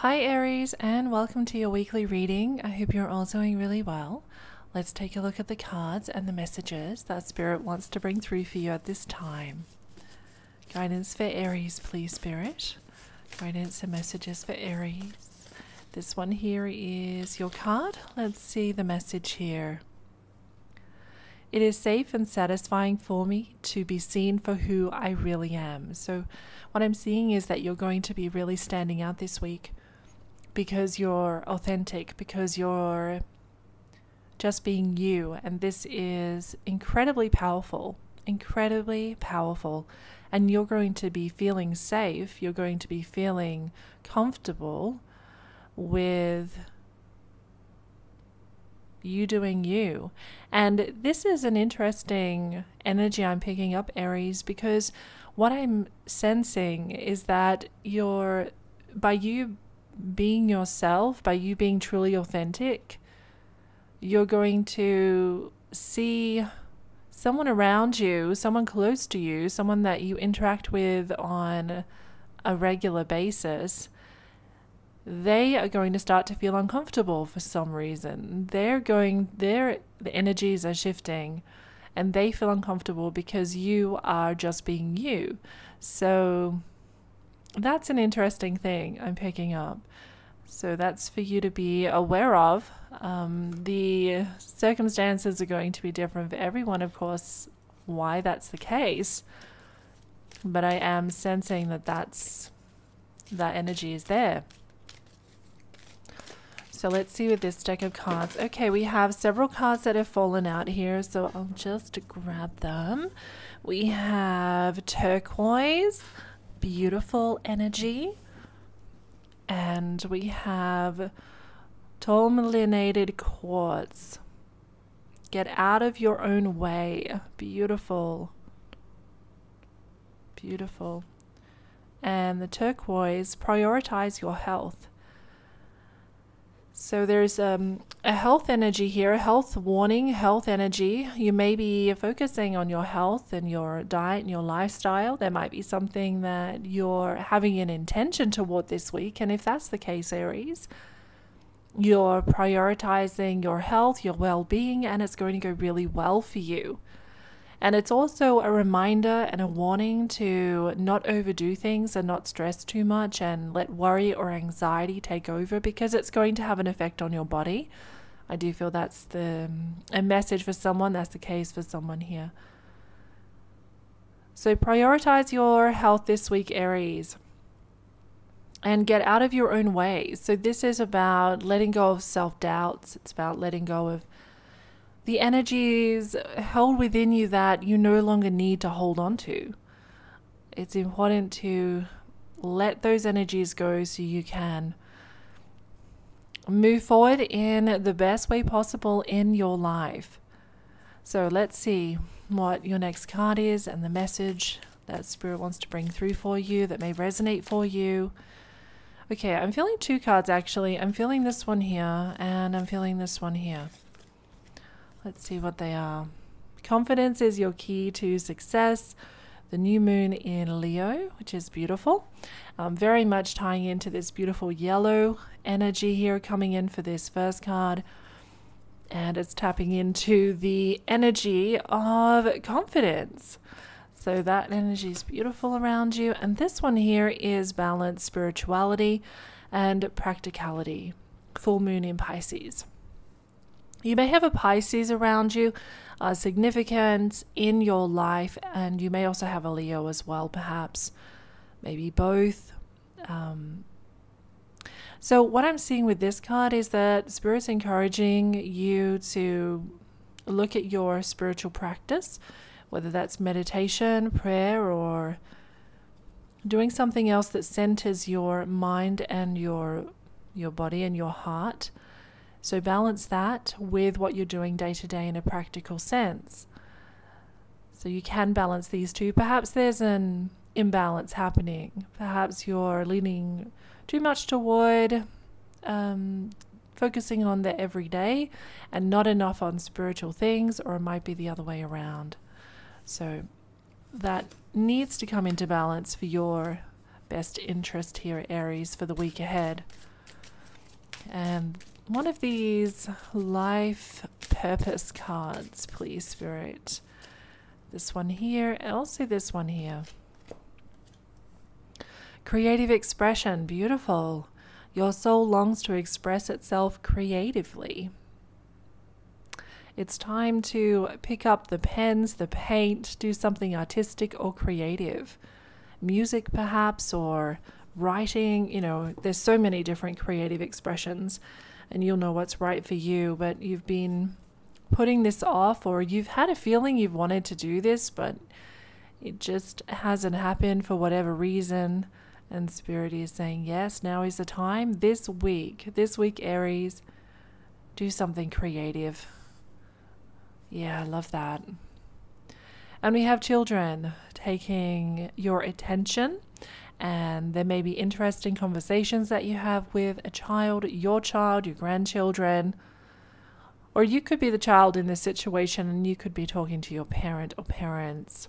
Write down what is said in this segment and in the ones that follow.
Hi, Aries, and welcome to your weekly reading. I hope you're all doing really well. Let's take a look at the cards and the messages that Spirit wants to bring through for you at this time. Guidance for Aries, please, Spirit. Guidance and messages for Aries. This one here is your card. Let's see the message here. It is safe and satisfying for me to be seen for who I really am. So, what I'm seeing is that you're going to be really standing out this week because you're authentic, because you're just being you. And this is incredibly powerful, incredibly powerful. And you're going to be feeling safe, you're going to be feeling comfortable with you doing you. And this is an interesting energy I'm picking up, Aries, because what I'm sensing is that you're, by you being yourself, by you being truly authentic, you're going to see someone around you, someone close to you, someone that you interact with on a regular basis they are going to start to feel uncomfortable for some reason. They're going, their the energies are shifting and they feel uncomfortable because you are just being you. So that's an interesting thing I'm picking up. So that's for you to be aware of. Um, the circumstances are going to be different for everyone, of course, why that's the case. But I am sensing that that's that energy is there. So let's see with this deck of cards. Okay, we have several cards that have fallen out here, so I'll just grab them. We have turquoise, beautiful energy. And we have tourmalinated quartz. Get out of your own way. Beautiful. Beautiful. And the turquoise, prioritize your health. So there's um, a health energy here, a health warning, health energy. You may be focusing on your health and your diet and your lifestyle. There might be something that you're having an intention toward this week. And if that's the case, Aries, you're prioritizing your health, your well being, and it's going to go really well for you. And it's also a reminder and a warning to not overdo things and not stress too much and let worry or anxiety take over because it's going to have an effect on your body. I do feel that's the a message for someone, that's the case for someone here. So prioritize your health this week, Aries. And get out of your own way. So, this is about letting go of self doubts. It's about letting go of the energies held within you that you no longer need to hold on to. It's important to let those energies go so you can move forward in the best way possible in your life. So let's see what your next card is and the message that Spirit wants to bring through for you that may resonate for you. Okay, I'm feeling two cards actually. I'm feeling this one here and I'm feeling this one here. Let's see what they are. Confidence is your key to success. The new moon in Leo, which is beautiful. Um, very much tying into this beautiful yellow energy here coming in for this first card. And it's tapping into the energy of confidence. So that energy is beautiful around you. And this one here is balance, spirituality, and practicality. Full moon in Pisces. You may have a Pisces around you, uh, significant in your life, and you may also have a Leo as well, perhaps, maybe both. Um, so, what I'm seeing with this card is that Spirit's encouraging you to look at your spiritual practice, whether that's meditation, prayer, or doing something else that centers your mind and your your body and your heart. So balance that with what you're doing day to day in a practical sense. So you can balance these two. Perhaps there's an imbalance happening. Perhaps you're leaning too much toward um, focusing on the everyday and not enough on spiritual things, or it might be the other way around. So that needs to come into balance for your best interest here, Aries, for the week ahead. And one of these life purpose cards, please, Spirit. This one here, and also this one here. Creative expression, beautiful. Your soul longs to express itself creatively. It's time to pick up the pens, the paint, do something artistic or creative. Music, perhaps, or writing. You know, there's so many different creative expressions, and you'll know what's right for you. But you've been putting this off, or you've had a feeling you've wanted to do this, but it just hasn't happened for whatever reason. And Spirit is saying, Yes, now is the time. This week, this week, Aries, do something creative. Yeah, I love that. And we have children taking your attention, and there may be interesting conversations that you have with a child, your child, your grandchildren. Or you could be the child in this situation and you could be talking to your parent or parents.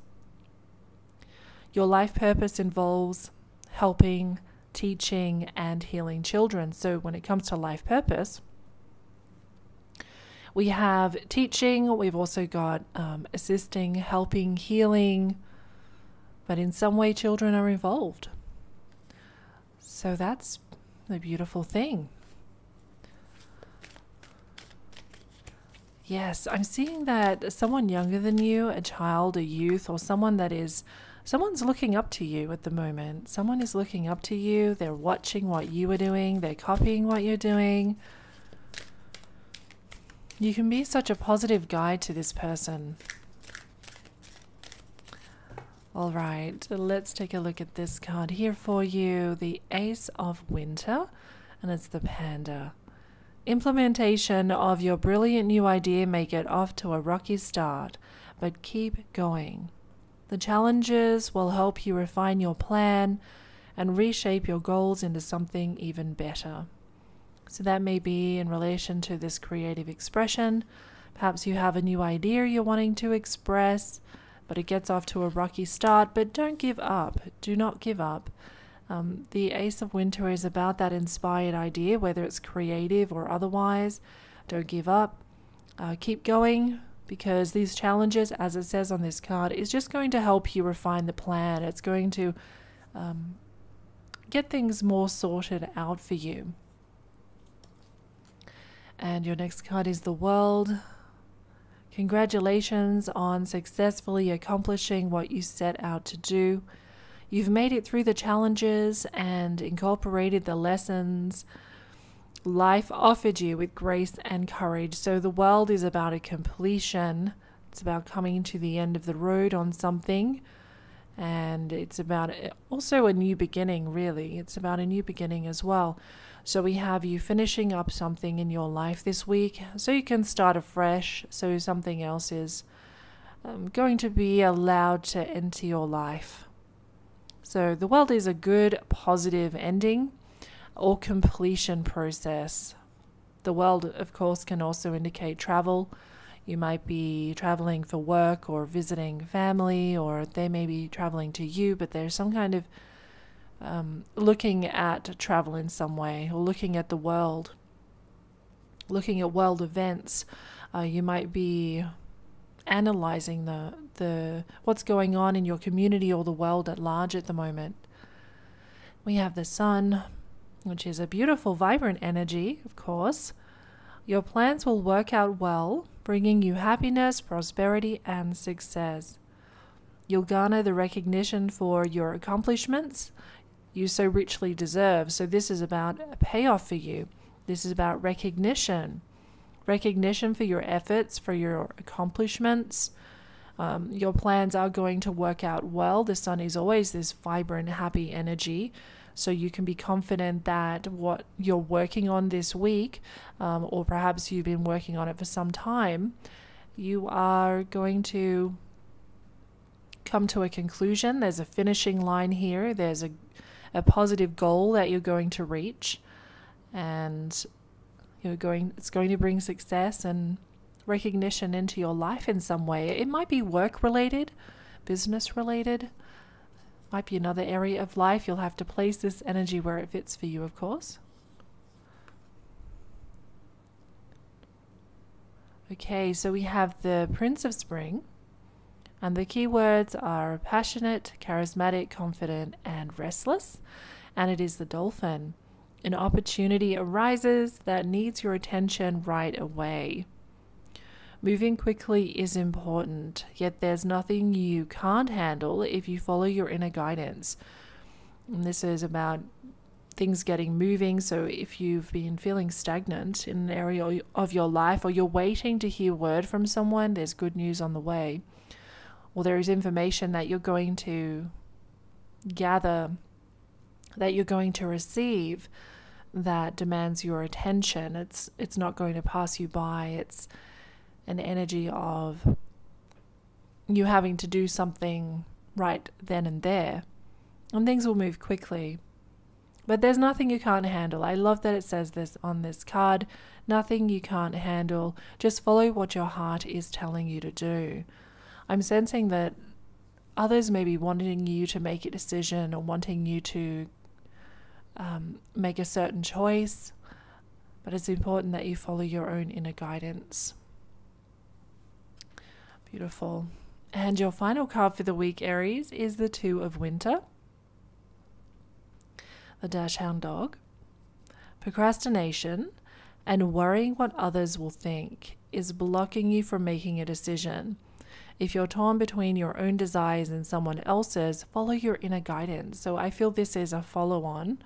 Your life purpose involves helping, teaching, and healing children. So, when it comes to life purpose, we have teaching, we've also got um, assisting, helping, healing, but in some way, children are involved. So, that's a beautiful thing. Yes, I'm seeing that someone younger than you, a child, a youth, or someone that is someone's looking up to you at the moment. Someone is looking up to you. They're watching what you are doing, they're copying what you're doing. You can be such a positive guide to this person. All right, let's take a look at this card here for you the Ace of Winter, and it's the Panda. Implementation of your brilliant new idea may get off to a rocky start, but keep going. The challenges will help you refine your plan and reshape your goals into something even better. So, that may be in relation to this creative expression. Perhaps you have a new idea you're wanting to express, but it gets off to a rocky start. But don't give up. Do not give up. Um, the Ace of Winter is about that inspired idea, whether it's creative or otherwise. Don't give up. Uh, keep going because these challenges, as it says on this card, is just going to help you refine the plan. It's going to um, get things more sorted out for you. And your next card is the World. Congratulations on successfully accomplishing what you set out to do. You've made it through the challenges and incorporated the lessons life offered you with grace and courage. So the world is about a completion, it's about coming to the end of the road on something. And it's about eh, also a new beginning, really. It's about a new beginning as well. So we have you finishing up something in your life this week so you can start afresh, so something else is um, going to be allowed to enter your life. So the world is a good, positive ending or completion process. The world, of course, can also indicate travel. You might be traveling for work or visiting family, or they may be traveling to you, but there's some kind of um, looking at travel in some way or looking at the world, looking at world events. Uh, you might be analyzing the the what's going on in your community or the world at large at the moment. We have the sun, which is a beautiful, vibrant energy, of course. Your plans will work out well, bringing you happiness, prosperity, and success. You'll garner the recognition for your accomplishments you so richly deserve. So, this is about a payoff for you. This is about recognition recognition for your efforts, for your accomplishments. Um, your plans are going to work out well. The sun is always this vibrant, happy energy. So you can be confident that what you're working on this week, um, or perhaps you've been working on it for some time, you are going to come to a conclusion. There's a finishing line here, there's a, a positive goal that you're going to reach, and you're going, it's going to bring success and recognition into your life in some way. It might be work related, business related Might be another area of life. You'll have to place this energy where it fits for you, of course. Okay, so we have the Prince of Spring, and the keywords are passionate, charismatic, confident, and restless. And it is the dolphin. An opportunity arises that needs your attention right away. Moving quickly is important, yet there's nothing you can't handle if you follow your inner guidance. And this is about things getting moving. So if you've been feeling stagnant in an area of your life or you're waiting to hear word from someone, there's good news on the way. Or there is information that you're going to gather, that you're going to receive that demands your attention. It's it's not going to pass you by. It's an energy of you having to do something right then and there. And things will move quickly. But there's nothing you can't handle. I love that it says this on this card. Nothing you can't handle. Just follow what your heart is telling you to do. I'm sensing that others may be wanting you to make a decision or wanting you to um, make a certain choice, but it's important that you follow your own inner guidance. Beautiful. And your final card for the week, Aries, is the Two of Winter, the Dachshund Dog. Procrastination and worrying what others will think is blocking you from making a decision. If you're torn between your own desires and someone else's, follow your inner guidance. So I feel this is a follow on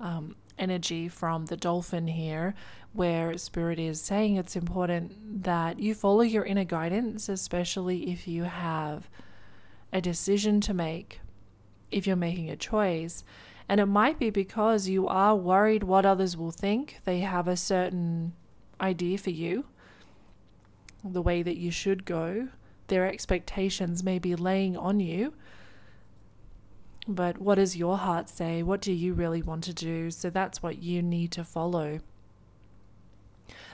um, energy from the dolphin here, where Spirit is saying it's important that you follow your inner guidance, especially if you have a decision to make, if you're making a choice. And it might be because you are worried what others will think. They have a certain idea for you, the way that you should go. Their expectations may be laying on you. But what does your heart say? What do you really want to do? So that's what you need to follow.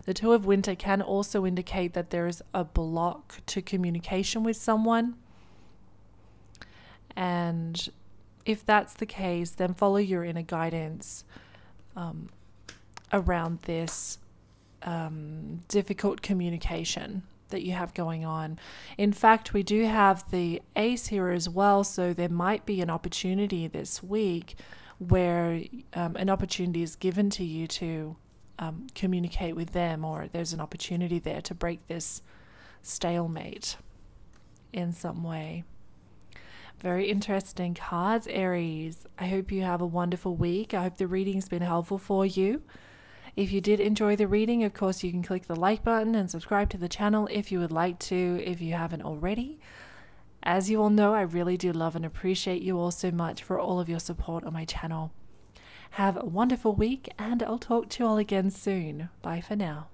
The Two of Winter can also indicate that there is a block to communication with someone. And if that's the case, then follow your inner guidance um, around this um, difficult communication that you have going on. In fact, we do have the ace here as well, so there might be an opportunity this week where um, an opportunity is given to you to um, communicate with them, or there's an opportunity there to break this stalemate in some way. Very interesting cards, Aries. I hope you have a wonderful week. I hope the reading's been helpful for you. If you did enjoy the reading, of course, you can click the like button and subscribe to the channel if you would like to, if you haven't already. As you all know, I really do love and appreciate you all so much for all of your support on my channel. Have a wonderful week, and I'll talk to you all again soon. Bye for now.